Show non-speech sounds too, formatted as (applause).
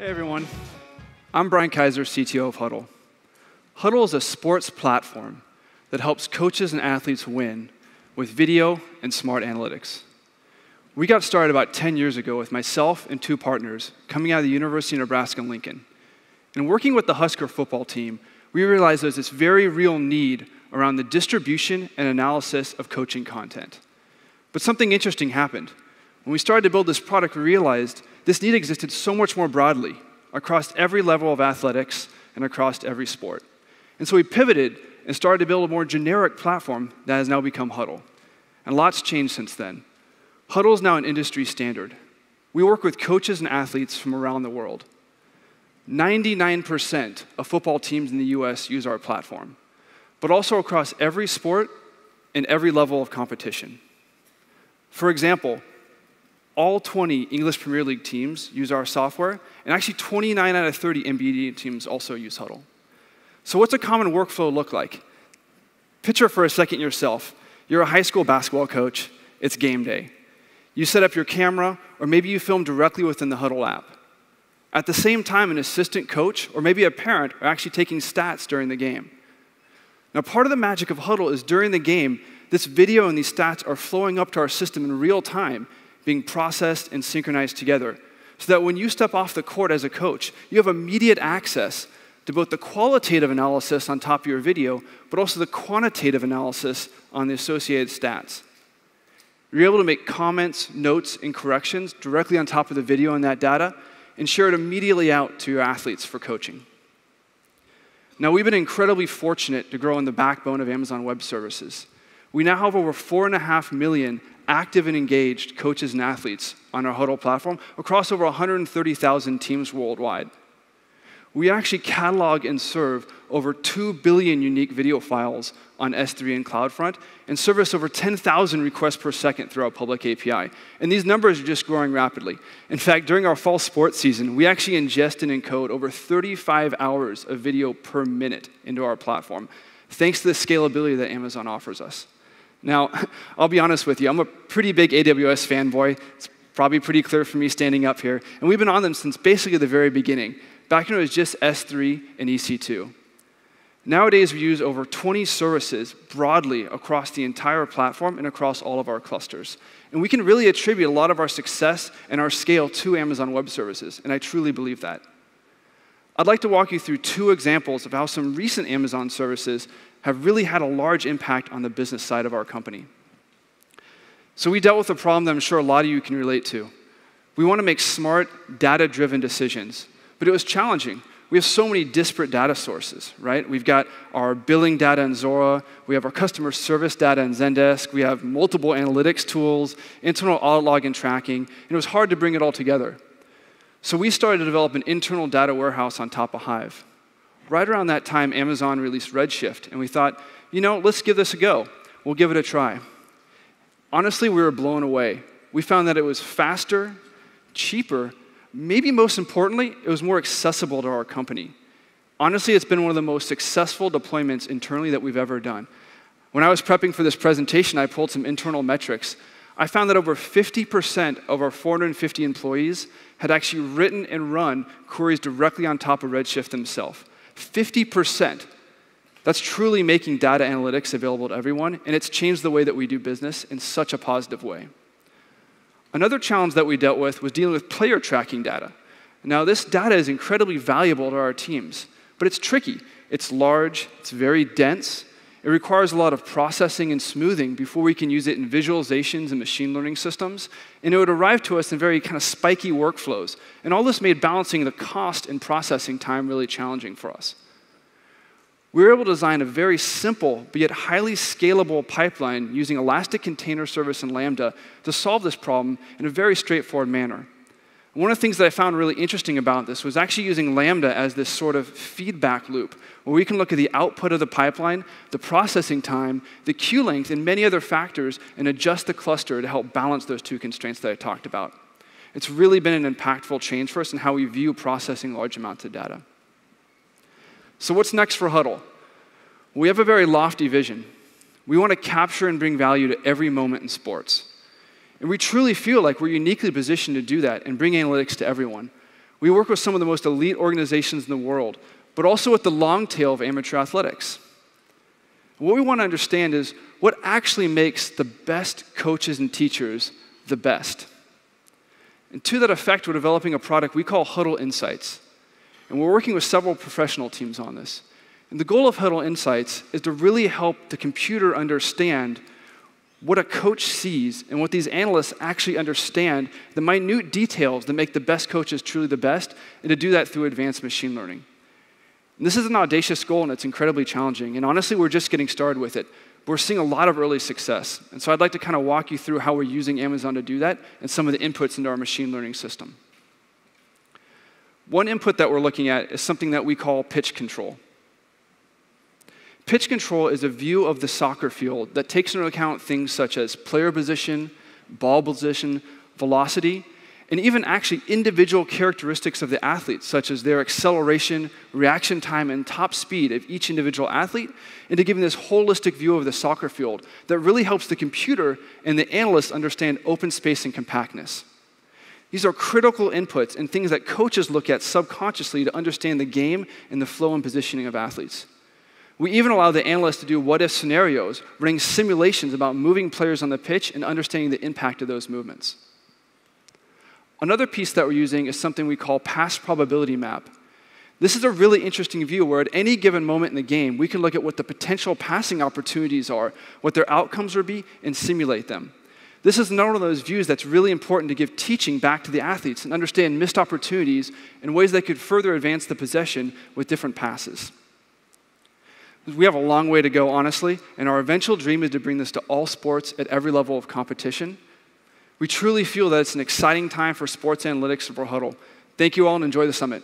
Hey everyone, I'm Brian Kaiser, CTO of Hudl. Hudl is a sports platform that helps coaches and athletes win with video and smart analytics. We got started about 10 years ago with myself and two partners coming out of the University of Nebraska Lincoln. And working with the Husker football team, we realized there's this very real need around the distribution and analysis of coaching content. But something interesting happened. When we started to build this product, we realized this need existed so much more broadly across every level of athletics and across every sport. And so we pivoted and started to build a more generic platform that has now become Hudl. And lots changed since then. Hudl is now an industry standard. We work with coaches and athletes from around the world. 99% of football teams in the US use our platform, but also across every sport and every level of competition. For example, all 20 English Premier League teams use our software, and actually 29 out of 30 NBA teams also use Hudl. So, what's a common workflow look like? Picture for a second yourself. You're a high school basketball coach, it's game day. You set up your camera, or maybe you film directly within the Hudl app. At the same time, an assistant coach or maybe a parent are actually taking stats during the game. Now, part of the magic of Hudl is during the game, this video and these stats are flowing up to our system in real time, being processed and synchronized together. So that when you step off the court as a coach, you have immediate access to both the qualitative analysis on top of your video, but also the quantitative analysis on the associated stats. You're able to make comments, notes, and corrections directly on top of the video and that data, and share it immediately out to your athletes for coaching. Now, we've been incredibly fortunate to grow in the backbone of Amazon Web Services. We now have over 4.5 million active and engaged coaches and athletes on our Hudl platform across over 130,000 teams worldwide we actually catalog and serve over 2 billion unique video files on S3 and CloudFront and service over 10,000 requests per second through our public API. And these numbers are just growing rapidly. In fact, during our fall sports season, we actually ingest and encode over 35 hours of video per minute into our platform, thanks to the scalability that Amazon offers us. Now, (laughs) I'll be honest with you, I'm a pretty big AWS fanboy. It's probably pretty clear for me standing up here. And we've been on them since basically the very beginning back when it was just S3 and EC2. Nowadays, we use over 20 services broadly across the entire platform and across all of our clusters. And we can really attribute a lot of our success and our scale to Amazon Web Services, and I truly believe that. I'd like to walk you through two examples of how some recent Amazon services have really had a large impact on the business side of our company. So, we dealt with a problem that I'm sure a lot of you can relate to. We want to make smart, data driven decisions but it was challenging. We have so many disparate data sources, right? We've got our billing data in Zuora, we have our customer service data in Zendesk, we have multiple analytics tools, internal audit log and tracking, and it was hard to bring it all together. So we started to develop an internal data warehouse on top of Hive. Right around that time, Amazon released Redshift, and we thought, you know, let's give this a go. We'll give it a try. Honestly, we were blown away. We found that it was faster, cheaper, maybe most importantly, it was more accessible to our company. Honestly, it's been one of the most successful deployments internally that we've ever done. When I was prepping for this presentation, I pulled some internal metrics. I found that over 50% of our 450 employees had actually written and run queries directly on top of Redshift themselves. 50%. That's truly making data analytics available to everyone, and it's changed the way that we do business in such a positive way. Another challenge that we dealt with was dealing with player tracking data. Now, this data is incredibly valuable to our teams, but it's tricky. It's large, it's very dense, it requires a lot of processing and smoothing before we can use it in visualizations and machine learning systems. And it would arrive to us in very kind of spiky workflows. And all this made balancing the cost and processing time really challenging for us we were able to design a very simple but yet highly scalable pipeline using Elastic Container Service and Lambda to solve this problem in a very straightforward manner. One of the things that I found really interesting about this was actually using Lambda as this sort of feedback loop where we can look at the output of the pipeline, the processing time, the queue length, and many other factors and adjust the cluster to help balance those two constraints that I talked about. It's really been an impactful change for us in how we view processing large amounts of data. So, what's next for Hudl? We have a very lofty vision. We want to capture and bring value to every moment in sports. And we truly feel like we're uniquely positioned to do that and bring analytics to everyone. We work with some of the most elite organizations in the world, but also with the long tail of amateur athletics. What we want to understand is what actually makes the best coaches and teachers the best. And to that effect, we're developing a product we call Hudl Insights. And we're working with several professional teams on this. And the goal of Hudl Insights is to really help the computer understand what a coach sees and what these analysts actually understand, the minute details that make the best coaches truly the best, and to do that through advanced machine learning. And this is an audacious goal and it's incredibly challenging. And honestly, we're just getting started with it. We're seeing a lot of early success. And so I'd like to kind of walk you through how we're using Amazon to do that and some of the inputs into our machine learning system. One input that we're looking at is something that we call pitch control. Pitch control is a view of the soccer field that takes into account things such as player position, ball position, velocity, and even actually individual characteristics of the athletes, such as their acceleration, reaction time, and top speed of each individual athlete, into giving this holistic view of the soccer field that really helps the computer and the analyst understand open space and compactness. These are critical inputs and things that coaches look at subconsciously to understand the game and the flow and positioning of athletes. We even allow the analysts to do what if scenarios, running simulations about moving players on the pitch and understanding the impact of those movements. Another piece that we're using is something we call pass probability map. This is a really interesting view where at any given moment in the game, we can look at what the potential passing opportunities are, what their outcomes would be, and simulate them. This is another one of those views that's really important to give teaching back to the athletes and understand missed opportunities and ways they could further advance the possession with different passes. We have a long way to go, honestly, and our eventual dream is to bring this to all sports at every level of competition. We truly feel that it's an exciting time for sports analytics for Hudl. Thank you all and enjoy the summit.